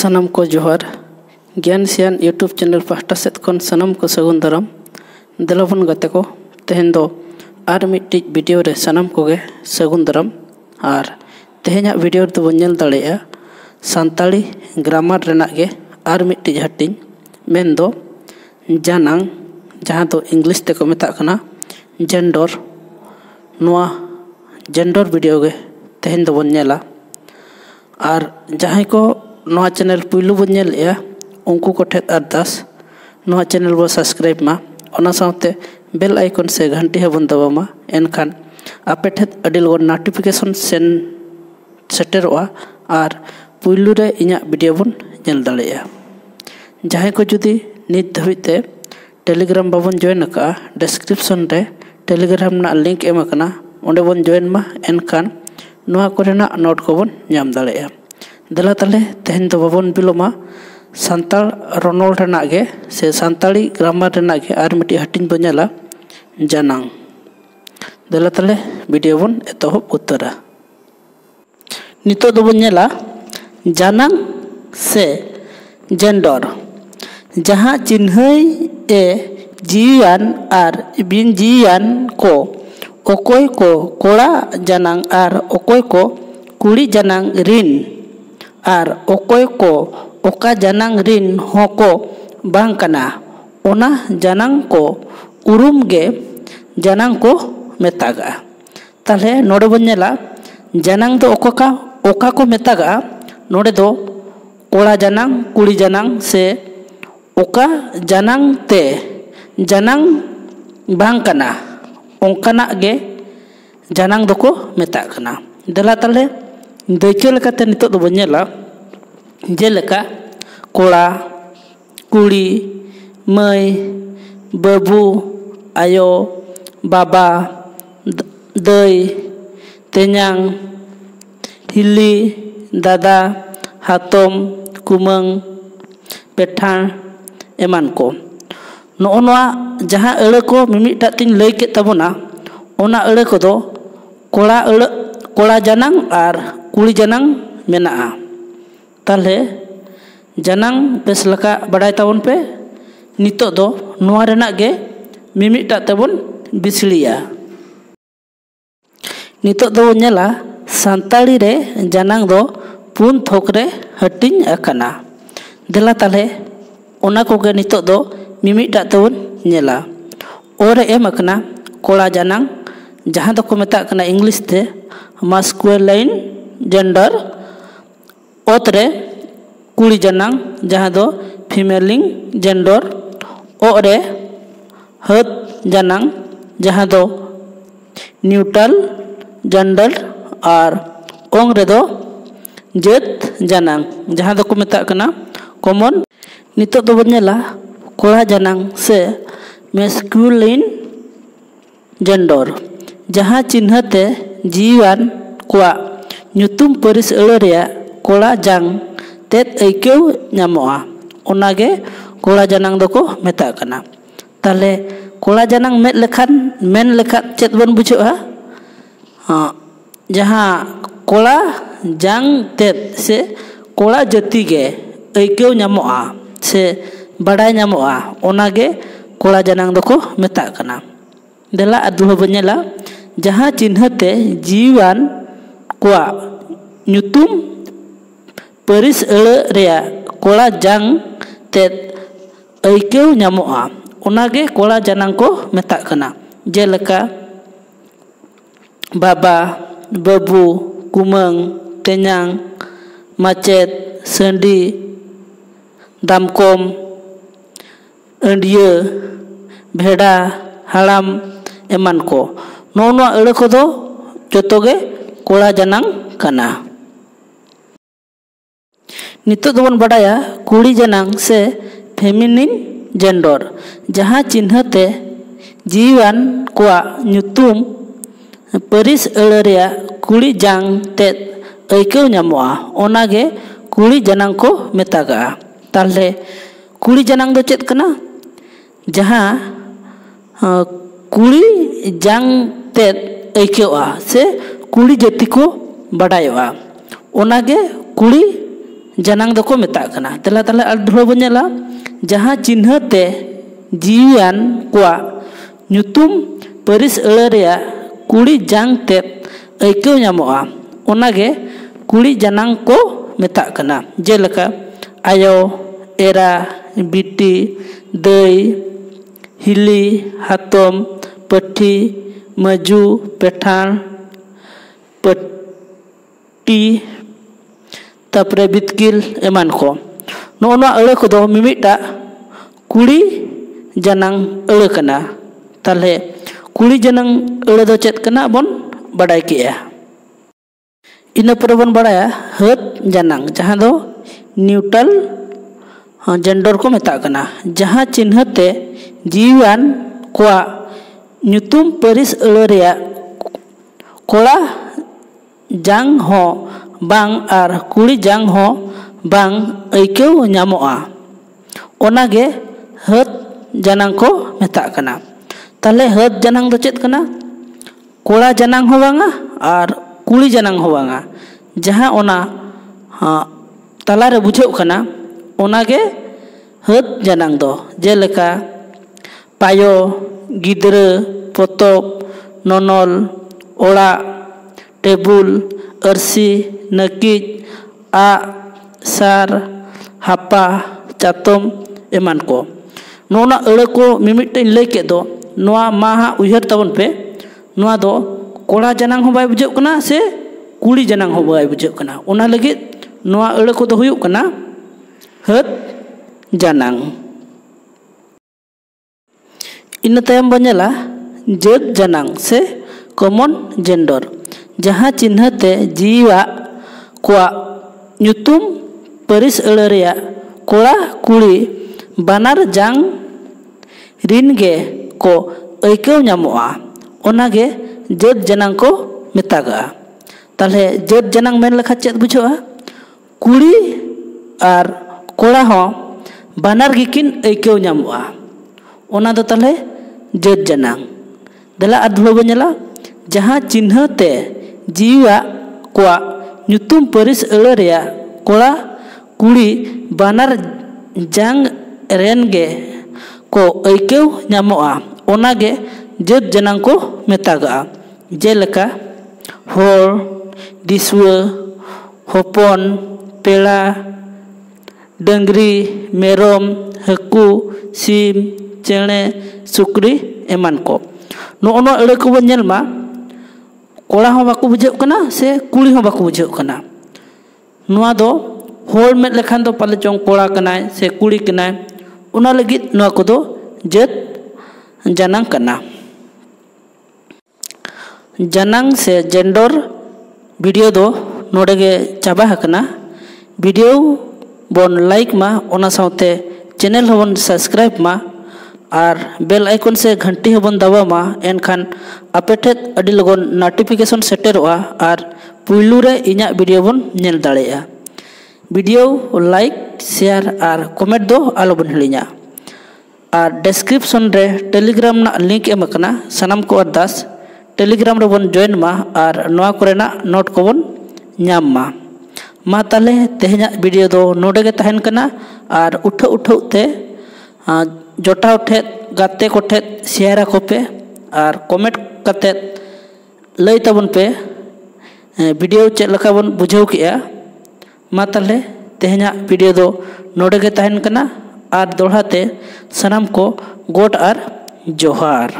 ᱥᱟᱱᱟᱢ ᱠᱚ ᱡᱚᱦᱟᱨ ᱜᱮᱭᱟᱱ ᱥᱤᱭᱟᱱ ᱤᱭᱩᱴᱩᱵᱽ ᱪᱮᱱᱮᱞ ᱯᱟᱦᱴᱟ ᱥᱮᱫ ᱠᱷᱚᱱ ᱥᱟᱱᱟᱢ ᱠᱚ ᱥᱟᱹᱜᱩᱱ ᱫᱟᱨᱟᱢ ᱫᱮᱞᱟᱵᱚᱱ ᱜᱟᱛᱮ ᱠᱚ ᱛᱮᱦᱮᱧ ᱫᱚ ᱟᱨ ᱢᱤᱫᱴᱤᱡ ᱵᱷᱤᱰᱤᱭᱳ ᱨᱮ ᱥᱟᱱᱟᱢ ᱠᱚᱜᱮ ᱥᱟᱹᱜᱩᱱ ᱫᱟᱨᱟᱢ ᱟᱨ ᱛᱮᱦᱮᱧᱟᱜ ᱵᱷᱤᱰᱤᱭᱳ ᱨᱮᱫᱚ ᱵᱚᱱ ᱧᱮᱞ ᱫᱟᱲᱮᱭᱟᱜᱼᱟ ᱥᱟᱱᱛᱟᱲᱤ ᱜᱨᱟᱢᱟᱨ ᱨᱮᱱᱟᱜ ᱜᱮ ᱟᱨ ᱢᱤᱫᱴᱤᱡ ᱦᱟᱹᱴᱤᱧ ᱢᱮᱱᱫᱚ ᱡᱟᱱᱟᱝ ᱡᱟᱦᱟᱸ ᱫᱚ ᱤᱝᱞᱤᱥ ᱛᱮᱠᱚ ᱢᱮᱛᱟᱜ ᱠᱟᱱᱟ ᱡᱮᱱᱰᱚᱨ ᱱᱚᱣᱟ ᱡᱮᱱᱰᱚᱨ ᱵᱷᱤᱰᱤᱭᱳ ᱜᱮ ᱛᱮᱦᱮᱧ ᱫᱚᱵᱚᱱ ᱧᱮᱞᱟ ᱟᱨ ᱡᱟᱦᱟᱸᱭ ᱠᱚ ᱱᱚᱣᱟ ᱪᱮᱱᱮᱞ ᱯᱩᱭᱞᱩ ᱵᱚᱱ ᱧᱮᱞᱮᱜᱼᱟ ᱩᱱᱠᱩ ᱠᱚᱴᱷᱮᱱ ᱟᱨᱫᱟᱥ ᱱᱚᱣᱟ ᱪᱮᱱᱮᱞ ᱵᱚ ᱥᱟᱵᱥᱠᱨᱟᱭᱤᱵ ᱢᱟ ᱚᱱᱟ ᱥᱟᱶᱛᱮ ᱵᱮᱞ ᱟᱭᱠᱚᱱ ᱥᱮ ᱜᱷᱟᱱᱴᱤ ᱦᱚᱸᱵᱚᱱ ᱫᱟᱵᱟᱣᱟ ᱮᱱᱠᱷᱟᱱ ᱟᱯᱮ ᱴᱷᱮᱱ ᱟᱹᱰᱤ ᱞᱚᱜᱚᱱ ᱱᱳᱴᱤᱯᱷᱤᱠᱮᱥᱚᱱ ᱥᱮᱱ ᱥᱮᱴᱮᱨᱚᱜᱼᱟ ᱟᱨ ᱯᱩᱭᱞᱩ ᱨᱮ ᱤᱧᱟᱹᱜ ᱵᱷᱤᱰᱤᱭᱳ ᱵᱚᱱ ᱧᱮᱞ ᱫᱟᱲᱮᱭᱟᱜᱼᱟ ᱡᱟᱦᱟᱸᱭ ᱠᱚ ᱡᱩᱫᱤ ᱱᱤᱛ ᱫᱷᱟᱹᱵᱤᱡ te ᱴᱮᱞᱤᱜᱨᱟᱢ ᱵᱟᱵᱚᱱ ᱡᱚᱭᱮᱱ ᱟᱠᱟᱜᱼᱟ ᱰᱮᱥᱠᱨᱤᱯᱥᱚᱱ ᱨᱮ ᱴᱮᱞᱤᱜᱨᱟᱢ ᱨᱮᱱᱟᱜ ᱞᱤᱝᱠ ᱮᱢ ᱟᱠᱟᱱᱟ ᱚᱸᱰᱮ ᱵᱚᱱ ᱡᱚᱭᱮᱱ ᱢᱟ ᱮᱱᱠᱷᱟᱱ ᱱᱚᱣᱟ ᱠᱚᱨᱮᱱᱟᱜ ᱱᱳᱴ ᱠᱚᱵᱚᱱ ᱧᱟᱢ ᱫᱟᱲᱮᱭᱟᱜᱼᱟ ᱫᱮᱞᱟ ᱛᱟᱦᱞᱮ ᱛᱮᱦᱮᱧ ᱫᱚ ᱵᱟᱵᱚᱱ ᱵᱤᱞᱚᱢᱟ ᱥᱟᱱᱛᱟᱲ ᱨᱚᱱᱚᱲ ᱨᱮᱱᱟᱜ ᱜᱮ ᱥᱮ ᱥᱟᱱᱛᱟᱲᱤ ᱜᱨᱟᱢᱟᱨ ᱨᱮᱱᱟᱜ ᱜᱮ ᱟᱨ ᱢᱤᱫᱴᱤᱡ ᱦᱟᱹᱴᱤᱧ ᱵᱚᱱ ᱧᱮᱞᱟ ᱡᱟᱱᱟᱝ ᱫᱮᱞᱟ ᱛᱟᱦᱞᱮ ᱵᱷᱤᱰᱤᱭᱳ ᱵᱚᱱ ᱮᱛᱚᱦᱚᱵ ᱩᱛᱟᱹᱨᱟ ᱱᱤᱛᱚᱜ ᱫᱚᱵᱚᱱ ᱧᱮᱞᱟ ᱡᱟᱱᱟᱝ ᱥᱮ ᱡᱮᱱᱰᱚᱨ ᱡᱟᱦᱟᱸ ᱪᱤᱱᱦᱟᱹᱭ ᱮ ᱡᱤᱣᱤᱭᱟᱱ ᱟᱨ ᱵᱤᱱ ᱡᱤᱣᱤᱭᱟᱱ ᱠᱚ ᱚᱠᱚᱭ ᱠᱚ ᱠᱚᱲᱟ ᱡᱟᱱᱟᱝ ᱟᱨ ᱚᱠᱚᱭ ᱠᱚ ᱠᱩᱲᱤ ᱡᱟᱱᱟᱝ ᱨᱤᱱ ᱟᱨ ᱚᱠᱚᱭ ko ᱚᱠᱟ ᱡᱟᱱᱟᱝ ᱨᱤᱱ ᱦᱚᱸᱠᱚ ᱵᱟᱝ ᱠᱟᱱᱟ ᱚᱱᱟ ᱡᱟᱱᱟᱝ ko ᱩᱨᱩᱢ ge ᱡᱟᱱᱟᱝ ko ᱢᱮᱛᱟᱜᱟᱜᱼᱟ ᱛᱟᱦᱞᱮ ᱱᱚᱰᱮ ᱵᱚᱱ ᱧᱮᱞᱟ ᱡᱟᱱᱟᱝ ᱫᱚ ᱚᱠᱟ ᱚᱠᱟ ᱠᱚ ᱢᱮᱛᱟᱜᱟᱜᱼᱟ ᱱᱚᱰᱮ ᱫᱚ ᱠᱚᱲᱟ ᱡᱟᱱᱟᱝ ᱠᱩᱲᱤ ᱡᱟᱱᱟᱝ ᱥᱮ ᱚᱠᱟ ᱡᱟᱱᱟᱝ te ᱡᱟᱱᱟᱝ ᱵᱟᱝ ᱠᱟᱱᱟ ᱚᱱᱠᱟᱱᱟᱜ ge ᱡᱟᱱᱟᱝ ᱫᱚᱠᱚ ᱢᱮᱛᱟᱜ ᱠᱟᱱᱟ ᱫᱮᱞᱟ ᱛᱟᱦᱞᱮ ᱫᱟᱹᱭᱠᱟᱹ ᱞᱮᱠᱟᱛᱮ ᱱᱤᱛᱚᱜ ᱫᱚᱵᱚᱱ ᱧᱮᱞᱟ ᱡᱮᱞᱮᱠᱟ ᱠᱚᱲᱟ ᱠᱩᱲᱤ ᱢᱟᱹᱭ ᱵᱟᱹᱵᱩ ᱟᱭᱳ ᱵᱟᱵᱟ ᱫᱟᱹᱭ ᱛᱮᱧᱟᱝ ᱦᱤᱞᱤ ᱫᱟᱫᱟ ᱦᱟᱛᱚᱢ ᱠᱩᱢᱟᱹᱝ ᱯᱮᱴᱷᱟᱲ ᱮᱢᱟᱱ ᱠᱚ ᱱᱚᱜᱼᱚ ᱱᱚᱣᱟ ᱡᱟᱦᱟᱸ ᱟᱹᱲᱟᱹ ko ᱢᱤᱢᱤᱫᱴᱟᱜ ᱛᱤᱧ ᱞᱟᱹᱭ ᱠᱮᱫ ᱛᱟᱵᱚᱱᱟ ᱚᱱᱟ ᱟᱹᱲᱟᱹ ᱠᱚᱫᱚ ᱠᱚᱲᱟ ᱟᱹᱲᱟᱹ ᱠᱚᱲᱟ ᱡᱟᱱᱟᱝ ᱟᱨ ᱠᱩᱲᱤ ᱡᱟᱱᱟᱝ ᱢᱮᱱᱟᱜᱼᱟ ᱛᱟᱦᱞᱮ ᱡᱟᱱᱟᱝ ᱵᱮᱥ ᱞᱮᱠᱟ ᱵᱟᱲᱟᱭ ᱛᱟᱵᱚᱱ ᱯᱮ ᱱᱤᱛᱚᱜ ᱫᱚ ᱱᱚᱣᱟ ᱨᱮᱱᱟᱜ ᱜᱮ ᱢᱤᱢᱤᱫᱴᱟᱜ ᱛᱮᱵᱚᱱ ᱵᱤᱥᱲᱤᱭᱟ ᱱᱤᱛᱚᱜ ᱫᱚᱵᱚᱱ ᱧᱮᱞᱟ ᱥᱟᱱᱛᱟᱲᱤ ᱨᱮ ᱡᱟᱱᱟᱝ ᱫᱚ ᱯᱩᱱ ᱛᱷᱚᱠ ᱨᱮ ᱦᱟᱹᱴᱤᱧ ᱟᱠᱟᱱᱟ ᱫᱮᱞᱟ ᱛᱟᱦᱞᱮ ᱚᱱᱟ ᱠᱚᱜᱮ ᱱᱤᱛᱚᱜ ᱫᱚ ᱢᱤᱢᱤᱫᱴᱟᱜ ᱛᱮᱵᱚᱱ ᱧᱮᱞᱟ ᱚ ᱨᱮ ᱮᱢ ᱟᱠᱟᱱᱟ ᱠᱚᱲᱟ ᱡᱟᱱᱟᱝ ᱡᱟᱦᱟᱸ ᱫᱚᱠᱚ ᱢᱮᱛᱟᱜ ᱠᱟᱱᱟ ᱤᱝᱞᱤᱥ ᱛᱮ masculine gender ᱚᱛ ᱨᱮ ᱠᱩᱲᱤ ᱡᱟᱱᱟᱝ ᱡᱟᱦᱟᱸ ᱫᱚ female gender ᱚ ᱨᱮ ᱦᱟᱹᱛ ᱡᱟᱱᱟᱝ ᱡᱟᱦᱟᱸ ᱫᱚ neutral gender ᱟᱨ ᱚᱝ ᱨᱮᱫᱚ ᱡᱟᱹᱛ ᱡᱟᱱᱟᱝ ᱡᱟᱦᱟᱸ ᱫᱚᱠᱚ ᱢᱮᱛᱟᱜ ᱠᱟᱱᱟ common ᱱᱤᱛᱚᱜ ᱫᱚᱵᱚᱱ ᱧᱮᱞᱟ ᱠᱚᱲᱟ ᱡᱟᱱᱟᱝ ᱥᱮ masculine gender ᱡᱟᱦᱟᱸ ᱪᱤᱱᱦᱟᱹ ᱛᱮ ᱡᱤᱣᱤᱣᱟᱱ ᱠᱚᱣᱟᱜ ᱧᱩᱛᱩᱢ ᱯᱟᱹᱨᱤᱥ ᱟᱹᱲᱟᱹ ᱨᱮᱭᱟᱜ ᱠᱚᱲᱟ ᱡᱟᱝ ᱛᱮᱫ ᱟᱹᱭᱠᱟᱹᱣ ᱧᱟᱢᱚᱜᱼᱟ ᱚᱱᱟᱜᱮ ᱠᱚᱲᱟ ᱡᱟᱱᱟᱝ ᱫᱚᱠᱚ ᱢᱮᱛᱟᱜ ᱠᱟᱱᱟ ᱛᱟᱦᱞᱮ ᱠᱚᱲᱟ ᱡᱟᱱᱟᱝ ᱢᱮᱫ ᱞᱮᱠᱷᱟᱱ ᱢᱮᱱ ᱞᱮᱠᱷᱟᱱ ᱪᱮᱫ ᱵᱚᱱ ᱵᱩᱡᱷᱟᱹᱜᱼᱟ ᱡᱟᱦᱟᱸ ᱠᱚᱲᱟ ᱡᱟᱝ ᱛᱮᱫ ᱥᱮ ᱠᱚᱲᱟ ᱡᱟᱹᱛᱤ ᱜᱮ ᱟᱹᱭᱠᱟᱹᱣ ᱧᱟᱢᱚᱜᱼᱟ ᱥᱮ ᱵᱟᱰᱟᱭ ᱧᱟᱢᱚᱜᱼᱟ ᱚᱱᱟᱜᱮ ᱠᱚᱲᱟ ᱡᱟᱱᱟᱝ ᱫᱚᱠᱚ ᱢᱮᱛᱟᱜ ᱠᱟᱱᱟ ᱫᱮᱞᱟ ᱟᱨ ᱫᱩᱦᱟᱹ ᱵᱚᱱ ᱧᱮᱞᱟ ᱡᱟᱦᱟᱸ ᱪᱤᱱᱦᱟᱹ te ᱡᱤᱣᱤᱣᱟᱱ kwa nyutum peris ele rea kola jang tet aikeu nyamoa. Onage kola janang ko metak kana jeleka baba babu kumeng tenyang macet sendi damkom endia beda halam eman ko nonwa ele kodo jotoge ᱡᱚᱛᱚ ᱜᱮ ᱠᱚᱲᱟ ᱡᱟᱱᱟᱝ ᱠᱟᱱᱟ ᱱᱤᱛᱚᱜ ᱫᱚᱵᱚᱱ ᱵᱟᱰᱟᱭᱟ ᱠᱩᱲᱤ ᱡᱟᱱᱟᱝ ᱥᱮ feminine gender ᱡᱟᱦᱟᱸ ᱪᱤᱱᱦᱟᱹ te ᱡᱤᱣᱤᱣᱟᱱ ᱠᱚᱣᱟᱜ ᱧᱩᱛᱩᱢ ᱯᱟᱹᱨᱤᱥ ᱟᱹᱲᱟᱹ ᱨᱮᱭᱟᱜ ᱠᱩᱲᱤ ᱡᱟᱝ ᱛᱮᱫ ᱟᱹᱭᱠᱟᱹᱣ ᱧᱟᱢᱚᱜᱼᱟ ᱚᱱᱟᱜᱮ ᱠᱩᱲᱤ ᱡᱟᱱᱟᱝ ᱠᱚ ᱢᱮᱛᱟᱜᱟᱜᱼᱟ ᱛᱟᱦᱞᱮ ᱠᱩᱲᱤ ᱡᱟᱱᱟᱝ ᱫᱚ ᱪᱮᱫ ᱠᱟᱱᱟ ᱡᱟᱦᱟᱸ ᱠᱩᱲᱤ ᱡᱟᱝ ᱛᱮᱫ ᱟᱹᱭᱠᱟᱹᱣᱚᱜᱼᱟ ᱥᱮ ᱠᱩᱲᱤ ᱡᱟᱹᱛᱤ ᱠᱚ ᱵᱟᱰᱟᱭᱚᱜᱼᱟ ᱚᱱᱟᱜᱮ ᱠᱩᱲᱤ ᱡᱟᱱᱟᱝ ᱫᱚᱠᱚ ᱢᱮᱛᱟᱜ ᱠᱟᱱᱟ ᱛᱟᱦᱞᱮ ᱛᱟᱦᱞᱮ ᱟᱨ ᱫᱚᱦᱚ ᱵᱚᱱ ᱧᱮᱞᱟ ᱡᱟᱦᱟᱸ ᱪᱤᱱᱦᱟᱹ ᱛᱮ ᱡᱤᱣᱤᱭᱟᱱ ᱠᱚᱣᱟᱜ ᱧᱩᱛᱩᱢ ᱯᱟᱹᱨᱤᱥ ᱟᱹᱲᱟᱹ ᱨᱮᱭᱟᱜ ᱠᱩᱲᱤ ᱡᱟᱝ ᱛᱮᱫ ᱟᱹᱭᱠᱟᱹᱣ ᱧᱟᱢᱚᱜᱼᱟ ᱚᱱᱟᱜᱮ ᱠᱩᱲᱤ ᱡᱟᱱᱟᱝ ᱠᱚ ᱢᱮᱛᱟᱜ ᱠᱟᱱᱟ ᱡᱮᱞᱮᱠᱟ ᱟᱭᱳ ᱮᱨᱟ ᱵᱤᱴᱤ ᱫᱟᱹᱭ ᱦᱤᱞᱤ ᱦᱟᱛᱚᱢ ᱯᱟᱹᱴᱷᱤ ᱢᱟᱹᱡᱩ ᱯᱮᱴᱷᱟᱬ पट्टी तपरे बितकिल एमान को नोनवा अळे को दो मिमिटा कुड़ी जनंग अळे कना तले कुड़ी जनंग अळे दो चेत कना बोन बडाई के इन पर बोन बडाया हत जनंग जहाँ दो न्यूट्रल जेंडर को मेता कना जहाँ चिन्ह ते जीवन कोआ नितुम परिस अळे रिया कोला jang ho bang ar kuli jang ho bang aikeu nyamoa. Onage hat janang ko metak kana tale hat janang do chet kana kola janang ho banga ar kuli janang ho banga jaha ona ha talare bujhau kana onage hat janang do. Jeleka payo gidra potop nonol ola table Arsi nekik, a, sar, hapa, chatom, eman ko. Nona को मिमिटे लैके के दो तबन पे ना दो कोड़ा जनांग हो बुझे से कुड़ी जनांग हो बुझे कना उना लगे को हद जनांग इन तायम जेद जनांग से कमन gender jaha चिन्ह te jiwa kwa nyutum paris area kola kuli banar jang ringe ko aikeu nyamoa onage jod janang ko metaga talhe jod janang men lekha chet bujoa kuli ar kola ho banar gikin aikeu nyamoa ona do talhe jod janang dela adhlo banyala jaha चिन्ह te jiwa kwa nyutum paris elo rea kola kuli banar jang renge ko aikeu nyamoa. Onage jod janang ko metaga. Jeleka hor diswa hopon pela dengri merom haku sim cene sukri eman ko no ono ere ko nyel कड़ा बुझेना से कुड़ी बुझेना ना दो, होल पाले चो कड़ा से कुड़ी कड़ी जत जनांग कना। जनांग से जेंडर वीडियो दो, नोड़े चाबा हकना वीडियो बन लाइक मा चैनल सब्सक्राइब मा। और बेल आइकन से घंटी हम दबामा एनखान आपेटे लगन नोटिफिकेशन सेटर और पुलुरे इन भिडियो बन दीडियो लाइक, शेयर और कमेंट दो आलो बन हिड़ी और डेस्क्रिपन टेलीग्राम लिंक एम सनाम को अरदास टेलीग्राम जॉन मा और नोट को बनमा माँ। तेहे भिडियो नोडे और उठ उठते जोटाव ठेत गाते को ठेत शेयर को पे और कमेंट करते लई तबन पे वीडियो चेक लका बन बुझाव किया मा तले तेहना वीडियो दो नोडे गे तहन कना और दोहराते सनम को गोट और जोहार